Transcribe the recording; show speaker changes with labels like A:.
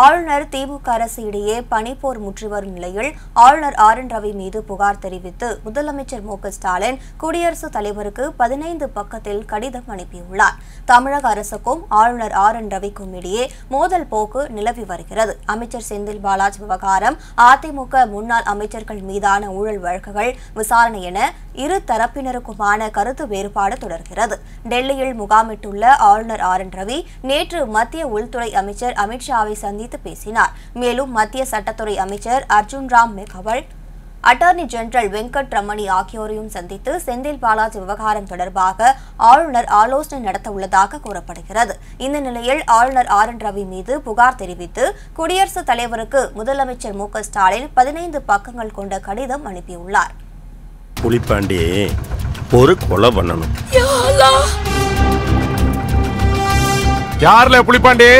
A: ஆளுநர் திமுக அரசு இடையே பனிப்போர் முற்றி வரும் நிலையில் ஆளுநர் ஆர் என் ரவி மீது புகார் தெரிவித்து முதலமைச்சர் மு ஸ்டாலின் குடியரசுத் தலைவருக்கு பதினைந்து பக்கத்தில் கடிதம் அனுப்பியுள்ளார். தமிழக அரசுக்கும் ஆளுநர் ஆர் என் ரவிக்கும் இடையே மோதல் போக்கு நிலவி வருகிறது. அமைச்சர் செந்தில் பாலாஜ் விவகாரம் அதிமுக முன்னாள் அமைச்சர்கள் மீதான ஊழல் வழக்குகள் விசாரணை என இரு தரப்பினருக்குமான கருத்து வேறுபாடு தொடர்கிறது. டெல்லியில் முகாமிட்டுள்ள ஆளுநர் ஆர் என் ரவி நேற்று மத்திய உள்துறை அமைச்சர் அமித்ஷாவை சந்தித்து பேசினார். மேலும் மத்திய சட்டத்துறை அமைச்சர் அர்ஜுன் ராம் மெகவல் அட்டார்னி ஜெனரல் வெங்கட் ரமணி ஆகியோரையும் சந்தித்து செந்தில் பாலாஜி விவகாரம் தொடர்பாக ஆளுநர் ஆலோசனை நடத்த உள்ளதாக கூறப்படுகிறது. இந்த நிலையில் ஆளுநர் ஆர் என் ரவி மீது புகார் தெரிவித்து குடியரசுத் தலைவருக்கு முதலமைச்சர் மு க ஸ்டாலின் பதினைந்து பக்கங்கள் கொண்ட கடிதம் அனுப்பியுள்ளார்.
B: புலிப்பாண்டி ஒரு கொலை பண்ணணும்.
C: யார்ல புலிப்பாண்டி?